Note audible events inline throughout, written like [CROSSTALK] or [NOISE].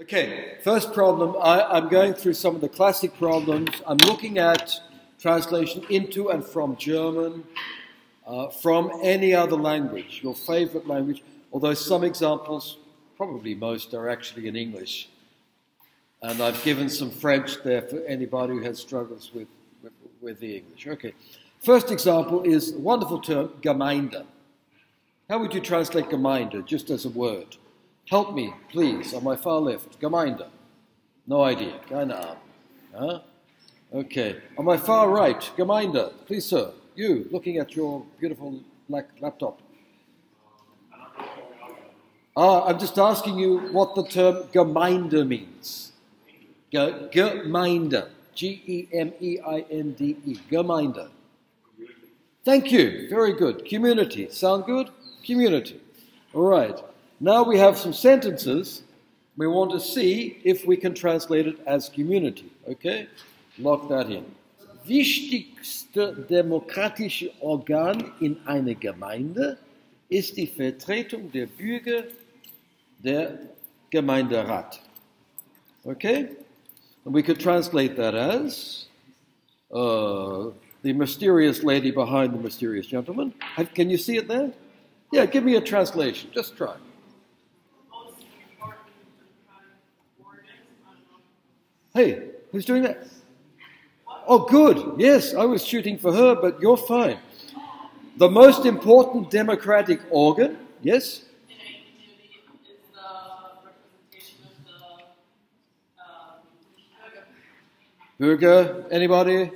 Okay, first problem. I, am going through some of the classic problems. I'm looking at translation into and from German, uh, from any other language, your favorite language, although some examples, probably most, are actually in English. And I've given some French there for anybody who has struggles with, with, with the English. Okay, first example is a wonderful term, Gemeinde. How would you translate Gemeinde, just as a word? Help me, please, on my far left. Gemeinde. No idea. Keine Ahnung. Huh? Okay. On my far right, Gemeinde. Please, sir. You, looking at your beautiful black laptop. Ah, I'm just asking you what the term Gemeinde means. Gemeinde. G E M E I N D E. Gemeinde. Thank you. Very good. Community. Sound good? Community. All right. Now we have some sentences. We want to see if we can translate it as community. Okay? Lock that in. Wichtigste demokratische Organ in einer Gemeinde ist die Vertretung der Bürger, der Gemeinderat. Okay? And we could translate that as uh, the mysterious lady behind the mysterious gentleman. Can you see it there? Yeah, give me a translation. Just try. Hey, who's doing that? Oh, good. Yes, I was shooting for her, but you're fine. The most important democratic organ, yes? Bürger, anybody?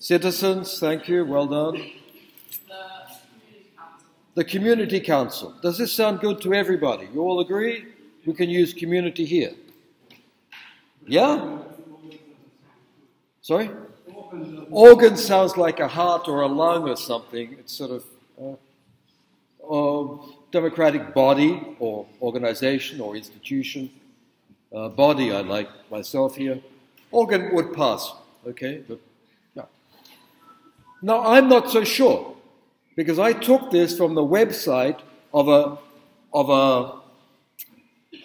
Citizens, thank you, well done. The Community Council. Does this sound good to everybody? You all agree? We can use community here. Yeah? Sorry? Organ sounds like a heart or a lung or something. It's sort of uh, a democratic body or organization or institution. Uh, body, I like myself here. Organ would pass, okay? But, yeah. Now, I'm not so sure because I took this from the website of a, of a,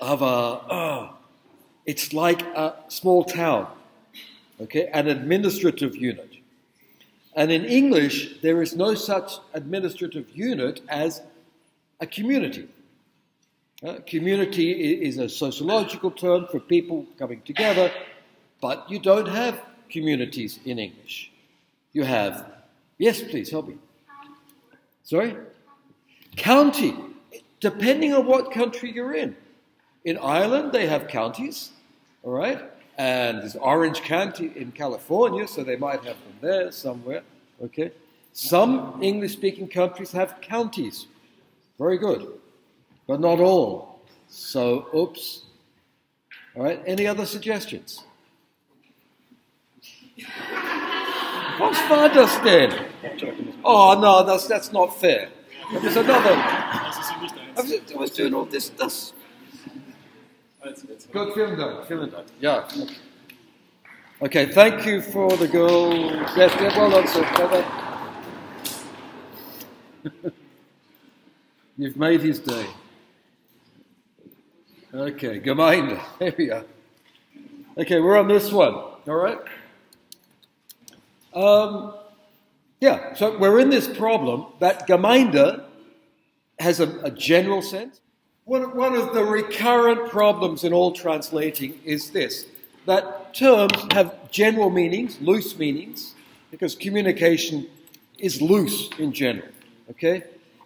of a, uh, it's like a small town, okay, an administrative unit. And in English, there is no such administrative unit as a community. Uh, community is a sociological term for people coming together, but you don't have communities in English. You have, yes, please help me. Sorry? County, depending on what country you're in. In Ireland, they have counties all right? And there's Orange County in California, so they might have them there somewhere, okay? Some English speaking countries have counties. Very good. But not all. So, oops. All right, any other suggestions? What's war das denn? Oh, no, that's, that's not fair. There's another. I was doing all this. That's, Good, vielen Dank, vielen Dank. Yeah. Okay, thank you for the girl. Yes, well done, sir. [LAUGHS] You've made his day. Okay, Gemeinde. Here we are. Okay, we're on this one. All right. Um, yeah, so we're in this problem that Gemeinde has a, a general sense. One, of the recurrent problems in all translating is this that terms have general meanings, loose meanings, because communication is loose in general, okay?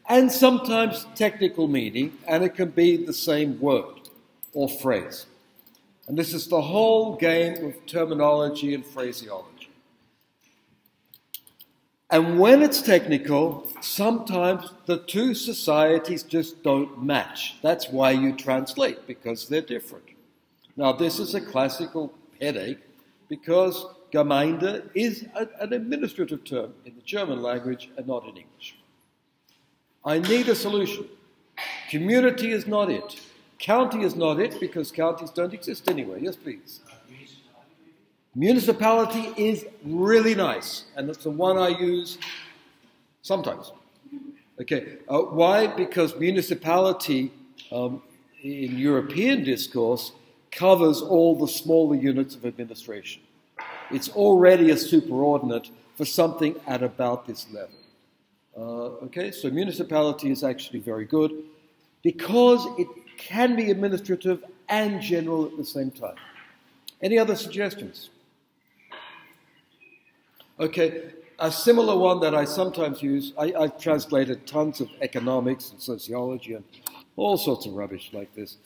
And sometimes technical meaning, and it can be the same word or phrase. And this is the whole game of terminology and phraseology. And when it's technical, sometimes the two societies just don't match. That's why you translate, because they're different. Now, this is a classical headache because Gemeinde is a, an administrative term in the German language and not in English. I need a solution. Community is not it. County is not it because counties don't exist anywhere. Yes, please. Municipality is really nice, and that's the one I use sometimes. Okay, uh, why? Because municipality um, in European discourse covers all the smaller units of administration. It's already a superordinate for something at about this level. Uh, okay, so municipality is actually very good because it can be administrative and general at the same time. Any other suggestions? Okay, a similar one that I sometimes use, I, have translated tons of economics and sociology and all sorts of rubbish like this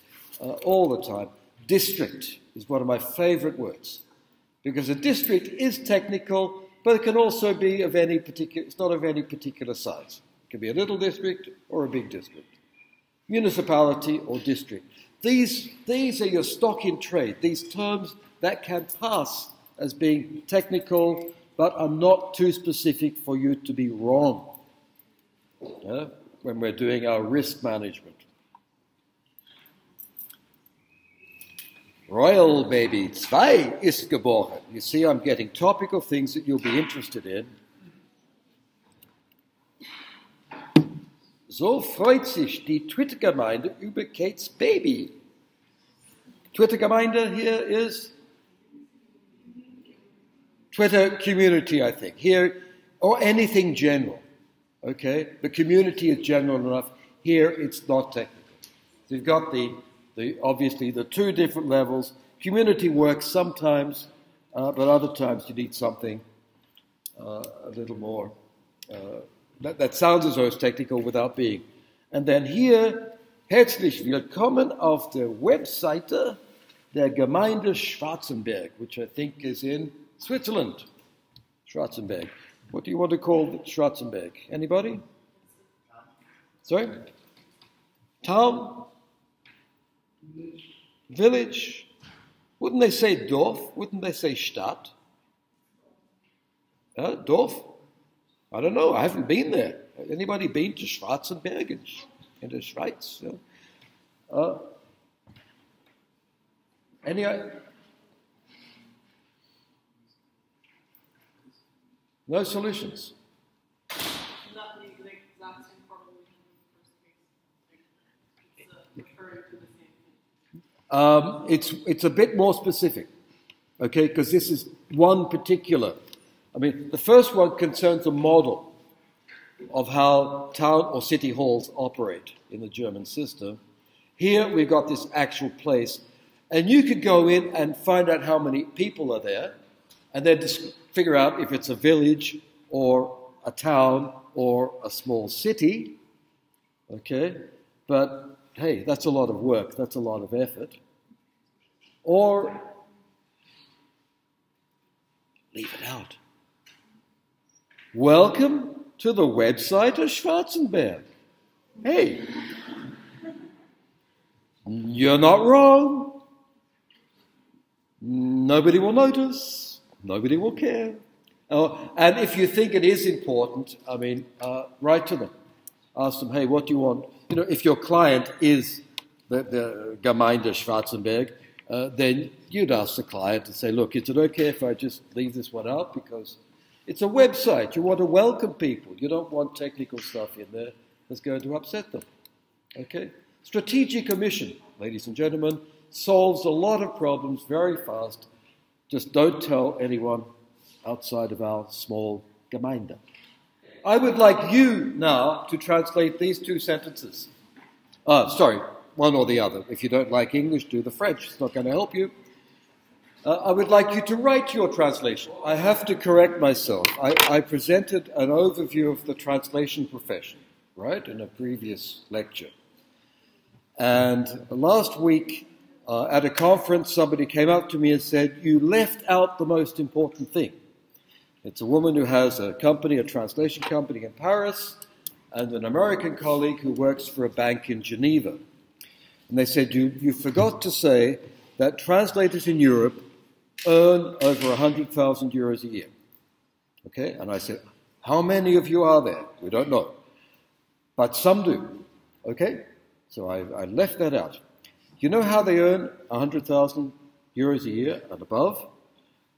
uh, all the time. District is one of my favorite words because a district is technical, but it can also be of any particular, it's not of any particular size. It can be a little district or a big district, municipality or district. These, these are your stock in trade, these terms that can pass as being technical but are not too specific for you to be wrong yeah, when we're doing our risk management. Royal Baby 2 ist geboren. You see, I'm getting topical things that you'll be interested in. So freut sich die Twitter-Gemeinde über Kates Baby. Twitter-Gemeinde here is Twitter community, I think. Here, or anything general. Okay? The community is general enough. Here, it's not technical. So you've got the the, obviously the two different levels. Community works sometimes, uh, but other times you need something uh, a little more. Uh, that, that sounds as though it's technical without being. And then here, herzlich willkommen auf der Webseite der Gemeinde Schwarzenberg, which I think is in Switzerland. Schwarzenberg. What do you want to call Schwarzenberg? Anybody? Sorry? Town? village. Wouldn't they say Dorf? Wouldn't they say Stadt? Dorf? I don't know. I haven't been there. Anybody been to Schwarzenberg in, in the Schweiz? Uh, any? No solutions. Um, it's, it's a bit more specific, okay, because this is one particular. I mean, the first one concerns a model of how town or city halls operate in the German system. Here we've got this actual place, and you could go in and find out how many people are there, and then figure out if it's a village or a town or a small city. Okay, but hey, that's a lot of work, that's a lot of effort. Or leave it out. Welcome to the website of Schwarzenberg. Hey, you're not wrong. Nobody will notice. Nobody will care. Uh, and if you think it is important, I mean, uh, write to them. Ask them, hey, what do you want? you know, if your client is the, the Gemeinde Schwarzenberg, uh, then you'd ask the client to say, look, is it okay if I just leave this one out? Because it's a website. You want to welcome people. You don't want technical stuff in there that's going to upset them. Okay? Strategic omission, ladies and gentlemen, solves a lot of problems very fast. Just don't tell anyone outside of our small Gemeinde. I would like you now to translate these two sentences. Uh, sorry, one or the other. If you don't like English, do the French. It's not going to help you. Uh, I would like you to write your translation. I have to correct myself. I, I presented an overview of the translation profession, right, in a previous lecture. And last week uh, at a conference, somebody came up to me and said, You left out the most important thing. It's a woman who has a company, a translation company in Paris, and an American colleague who works for a bank in Geneva. And they said, You, you forgot to say that translators in Europe earn over 100,000 euros a year. Okay? And I said, How many of you are there? We don't know. But some do. Okay? So I, I left that out. You know how they earn 100,000 euros a year and above?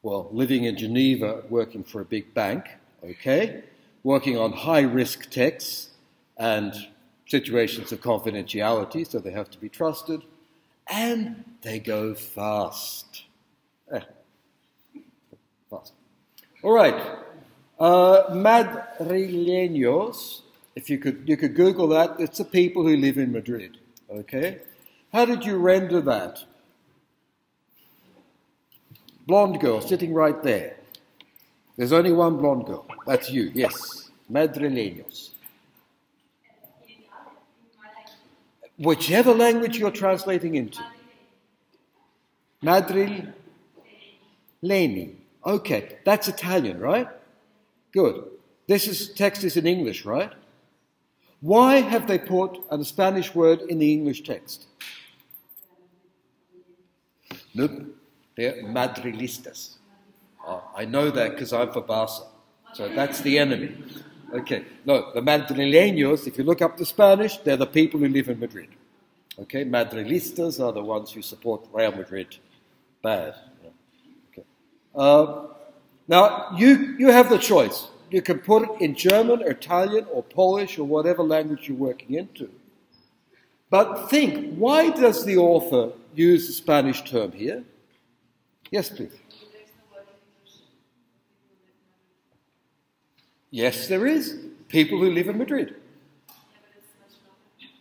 well, living in Geneva, working for a big bank, okay, working on high risk texts and situations of confidentiality, so they have to be trusted, and they go fast. Eh, fast. All right. Uh, Madrileños, if you could, you could Google that. It's the people who live in Madrid. Okay. How did you render that? Blonde girl sitting right there. There's only one blonde girl. That's you, yes. Madrileños. Whichever language you're translating into. Madril Leni. Okay, that's Italian, right? Good. This is, text is in English, right? Why have they put a Spanish word in the English text? They're Madridistas. Oh, I know that because I'm for Barca. So that's the enemy. Okay, no, the Madrileños, if you look up the Spanish, they're the people who live in Madrid. Okay, Madridistas are the ones who support Real Madrid. Bad. Okay. Uh, now, you, you have the choice. You can put it in German, or Italian, or Polish, or whatever language you're working into. But think, why does the author use the Spanish term here? Yes, please. Yes, there is. People who live in Madrid.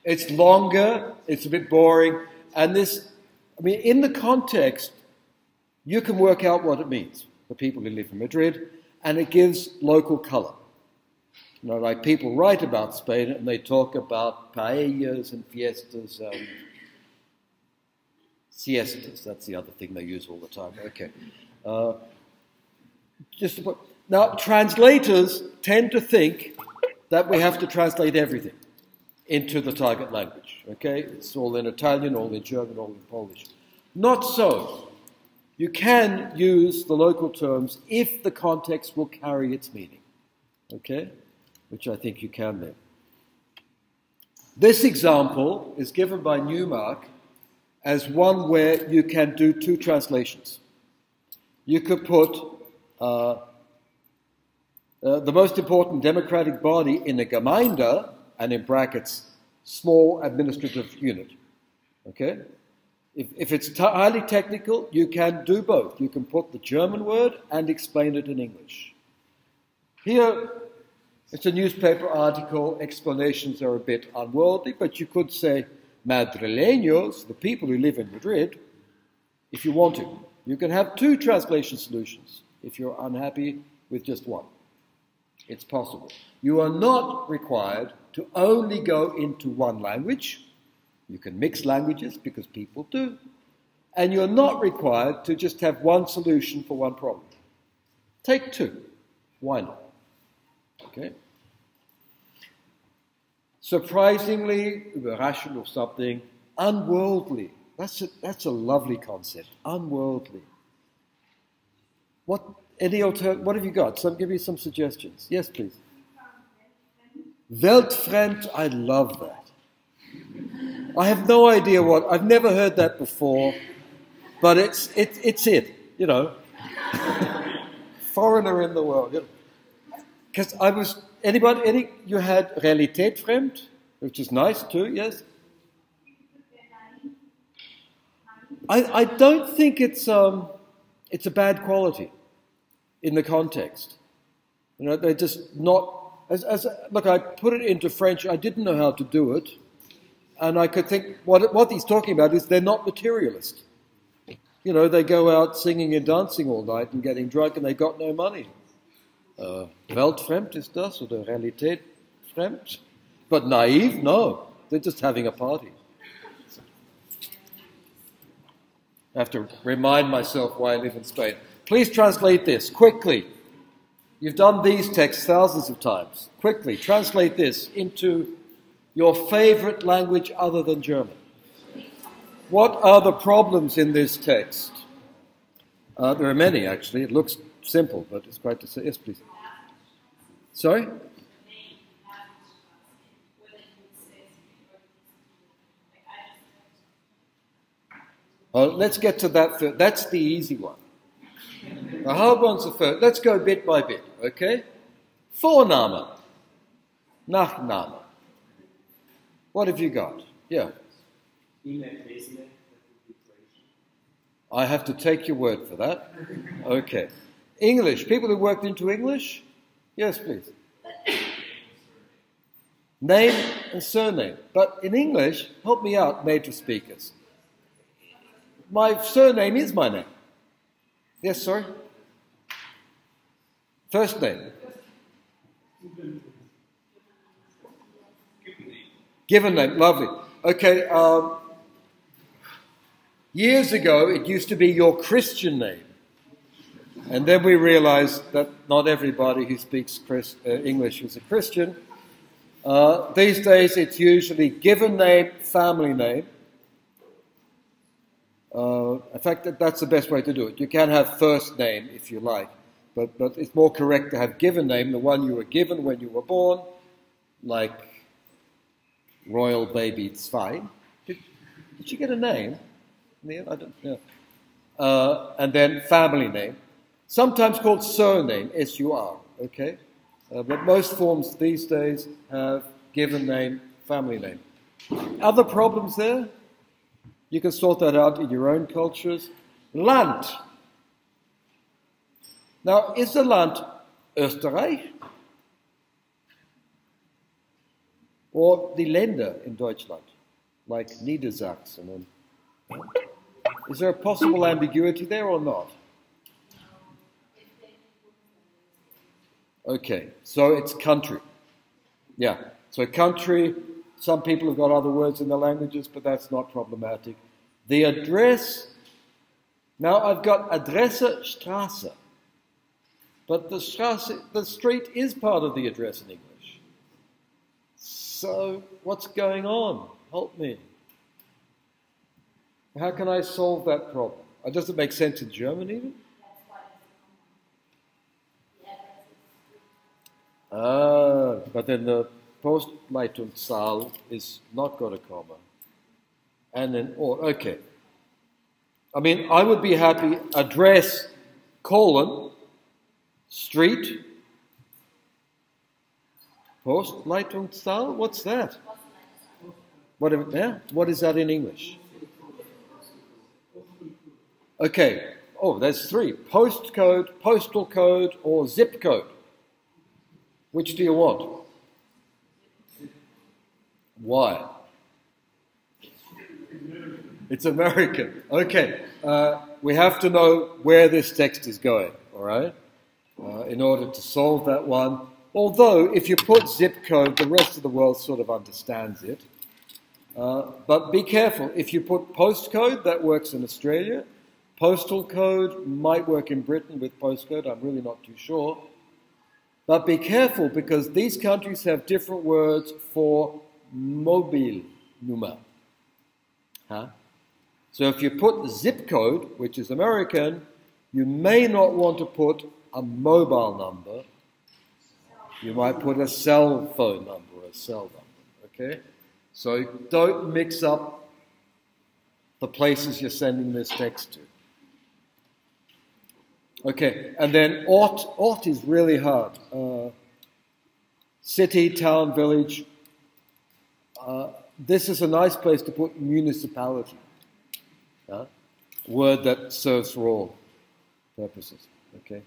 It's longer, it's a bit boring, and this, I mean, in the context, you can work out what it means for people who live in Madrid, and it gives local colour. You know, like people write about Spain and they talk about paellas and fiestas and siestas. That's the other thing they use all the time. Okay. Uh, just now, translators tend to think that we have to translate everything into the target language. Okay? It's all in Italian, all in German, all in Polish. Not so. You can use the local terms if the context will carry its meaning. Okay? Which I think you can then. This example is given by Newmark as one where you can do two translations. You could put uh, uh, the most important democratic body in a Gemeinde, and in brackets, small administrative unit. Okay? If, if it's highly technical, you can do both. You can put the German word and explain it in English. Here, it's a newspaper article, explanations are a bit unworldly, but you could say Madrileños, the people who live in Madrid, if you want to. You can have two translation solutions if you're unhappy with just one. It's possible. You are not required to only go into one language. You can mix languages because people do. And you're not required to just have one solution for one problem. Take two. Why not? Okay? Surprisingly, irrational something, unworldly. That's a, that's a lovely concept. Unworldly. What any alter- what have you got? Some give me some suggestions. Yes, please. Weltfremd, I love that. I have no idea what I've never heard that before, but it's it, it's it, you know. [LAUGHS] Foreigner in the world. Because I was anybody any you had realitätfremd, which is nice too, yes? I, I don't think it's um it's a bad quality in the context. You know, they're just not. As, as, look, I put it into French. I didn't know how to do it, and I could think what what he's talking about is they're not materialist. You know, they go out singing and dancing all night and getting drunk, and they got no money. Uh, weltfremd is das oder Realität fremd? But naive? No, they're just having a party. I have to remind myself why I live in Spain. Please translate this quickly. You've done these texts thousands of times. Quickly, translate this into your favorite language other than German. What are the problems in this text? Uh, there are many, actually. It looks simple, but it's quite to say. Yes, please. Sorry? Oh, let's get to that. first. That's the easy one. The how about the first? Let's go bit by bit, okay? Vorname. Nachname. What have you got? Yeah. I have to take your word for that. Okay. English. People who worked into English? Yes, please. Name and surname. But in English, help me out, native speakers. My surname is my name. Yes, sorry? First name. Given name, lovely. Okay, um, years ago it used to be your Christian name. And then we realized that not everybody who speaks uh, English is a Christian. Uh, these days it's usually given name, family name. Uh, in fact, that, that's the best way to do it. You can have first name if you like, but, but it's more correct to have given name, the one you were given when you were born, like royal baby, fine. Did, did you get a name? Neil? I don't know. Uh, and then family name, sometimes called surname, S-U-R, okay? Uh, but most forms these days have given name, family name. Other problems there? You can sort that out in your own cultures. Land. Now, is the land Österreich? Or the Länder in Deutschland, like Niedersachsen? Is there a possible ambiguity there or not? Okay, so it's country. Yeah, so country, some people have got other words in their languages, but that's not problematic. The address, now I've got Adresse Straße, but the, Straße, the street is part of the address in English. So what's going on? Help me. How can I solve that problem? Does it make sense in German even? Ah, but then the Postleitungszahl is not got a comma. And then, or, okay. I mean, I would be happy, address, colon, street, Postleitungszahl? What's that? What, yeah? what is that in English? Okay. Oh, there's three postcode, postal code, or zip code. Which do you want? Why? It's American. Okay. Uh, we have to know where this text is going, all right, uh, in order to solve that one. Although, if you put zip code, the rest of the world sort of understands it. Uh, but be careful. If you put postcode, that works in Australia. Postal code might work in Britain with postcode. I'm really not too sure. But be careful because these countries have different words for mobile number. Huh? So if you put zip code, which is American, you may not want to put a mobile number. You might put a cell phone number, a cell number. Okay? So don't mix up the places you're sending this text to. Okay, and then Ort. Ort is really hard. Uh, city, town, village. Uh, this is a nice place to put municipality. Word that serves for all purposes. Okay.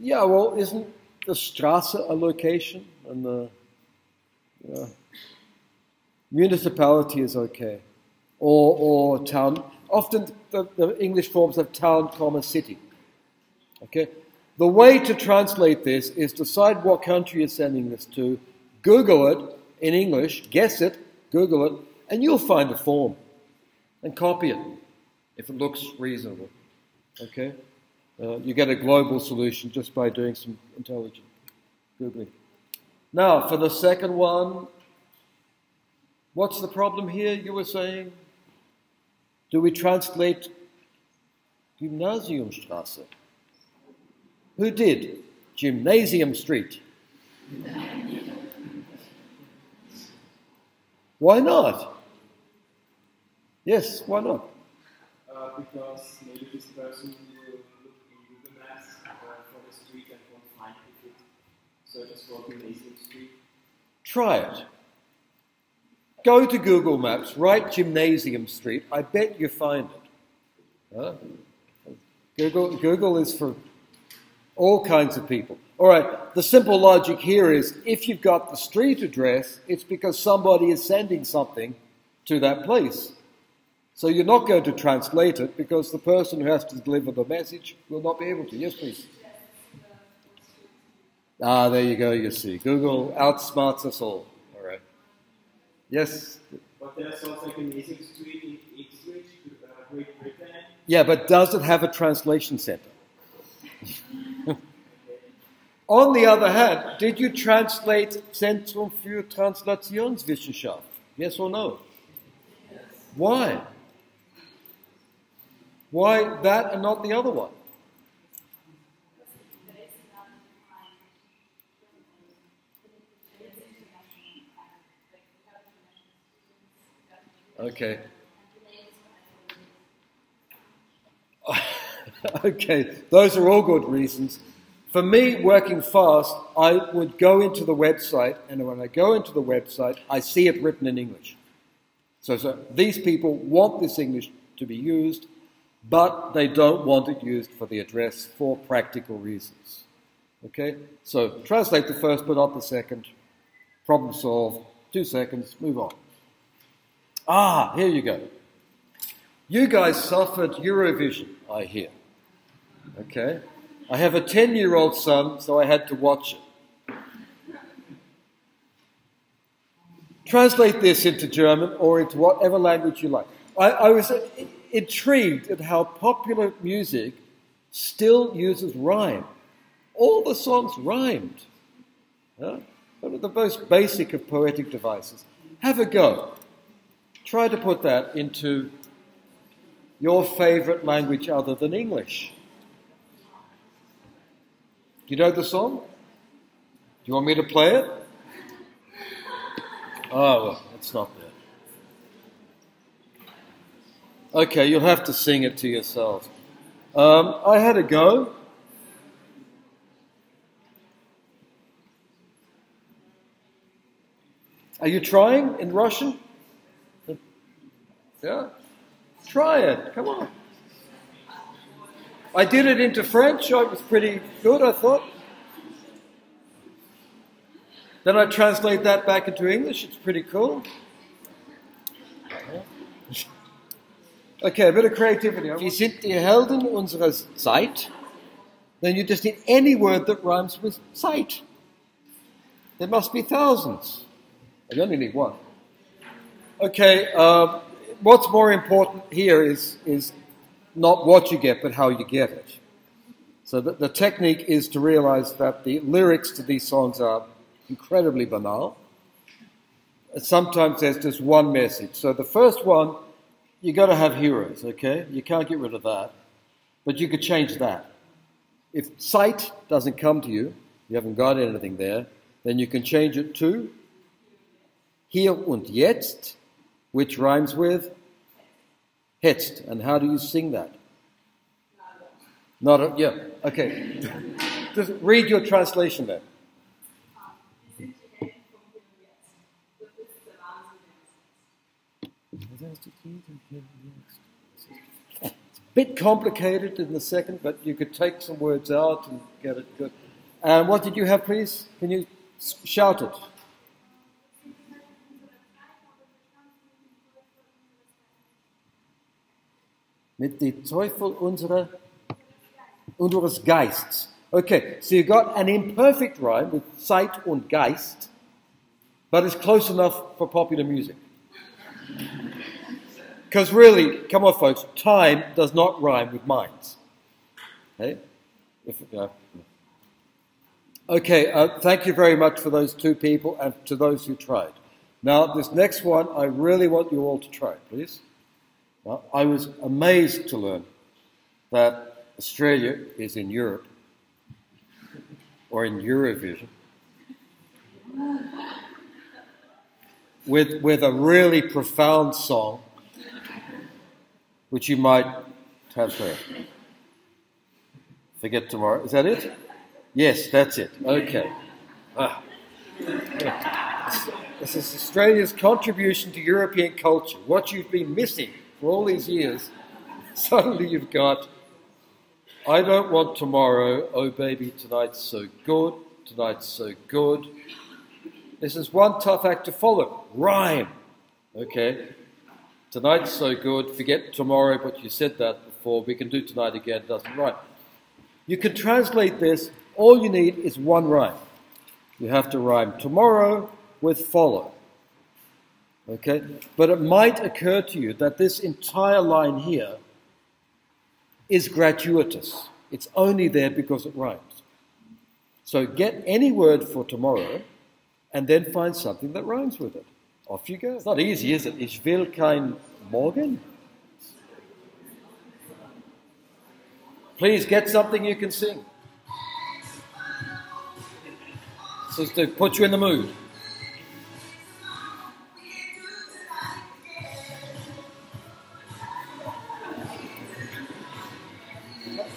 Yeah, well, isn't the Strasse a location? And the municipality is okay, or or town often the, the English forms of town, comma, city. Okay? The way to translate this is decide what country you're sending this to, Google it in English, guess it, Google it, and you'll find the form. And copy it if it looks reasonable. Okay? Uh, you get a global solution just by doing some intelligent Googling. Now, for the second one, what's the problem here you were saying? Do we translate Gymnasiumstraße? Who did? Gymnasium Street. why not? Yes, why not? Uh, because maybe this person will look in Google Maps uh, for the street and won't find it. So just for Gymnasium Street. Try it. Go to Google Maps, write Gymnasium Street. I bet you find it. Huh? Google, Google is for all kinds of people. All right, the simple logic here is if you've got the street address, it's because somebody is sending something to that place. So you're not going to translate it because the person who has to deliver the message will not be able to. Yes, please. Ah, there you go, you see. Google outsmarts us all. Yes? But there's also like a music street in Ipswich, uh, Great Britain. Yeah, but does it have a translation center? [LAUGHS] On the other hand, did you translate Zentrum für Translationswissenschaft? Yes or no? Why? Why that and not the other one? Okay. [LAUGHS] okay, those are all good reasons. For me, working fast, I would go into the website, and when I go into the website, I see it written in English. So, so these people want this English to be used, but they don't want it used for the address for practical reasons. Okay? So translate the first but not the second. Problem solved. Two seconds, move on. Ah, here you go. You guys suffered Eurovision, I hear. Okay? I have a 10 year old son, so I had to watch it. Translate this into German or into whatever language you like. I, I was intrigued at how popular music still uses rhyme. All the songs rhymed. Yeah? One of the most basic of poetic devices. Have a go. Try to put that into your favorite language other than English. Do you know the song? Do you want me to play it? Oh, well, it's not there. Okay, you'll have to sing it to yourself. Um, I had a go. Are you trying in Russian? Yeah? Try it. Come on. I did it into French. I was pretty good, I thought. Then I translate that back into English. It's pretty cool. Okay, a bit of creativity. Wir sind die Helden unserer Zeit. Then you just need any word that rhymes with sight. There must be thousands. I only need one. Okay, um, what's more important here is, is not what you get, but how you get it. So the, the technique is to realize that the lyrics to these songs are incredibly banal. Sometimes there's just one message. So the first one, you've got to have heroes, okay? You can't get rid of that. But you could change that. If sight doesn't come to you, you haven't got anything there, then you can change it to hier und jetzt which rhymes with hetzt. And how do you sing that? Not a, yeah, okay. [LAUGHS] Just read your translation then. It's a bit complicated in the second, but you could take some words out and get it good. And what did you have, please? Can you shout it? Mit dem Teufel unserer, unseres Geists. Okay, so you got an imperfect rhyme with sight und Geist, but it's close enough for popular music. Because really, come on, folks, time does not rhyme with minds. Okay, if, uh, okay uh, thank you very much for those two people and to those who tried. Now, this next one, I really want you all to try, please. I was amazed to learn that Australia is in Europe or in Eurovision with, with a really profound song which you might have heard. Forget tomorrow. Is that it? Yes, that's it. Okay. Ah. This is Australia's contribution to European culture. What you've been missing for all these years, [LAUGHS] suddenly you've got, I don't want tomorrow, oh baby, tonight's so good, tonight's so good. This is one tough act to follow. Rhyme. Okay? Tonight's so good, forget tomorrow, but you said that before. We can do tonight again, doesn't rhyme. You can translate this, all you need is one rhyme. You have to rhyme tomorrow with follow. Okay? But it might occur to you that this entire line here is gratuitous. It's only there because it rhymes. So get any word for tomorrow and then find something that rhymes with it. Off you go. It's not easy, is it? Ich will kein Morgen. Please get something you can sing. So to put you in the mood.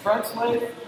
Translate.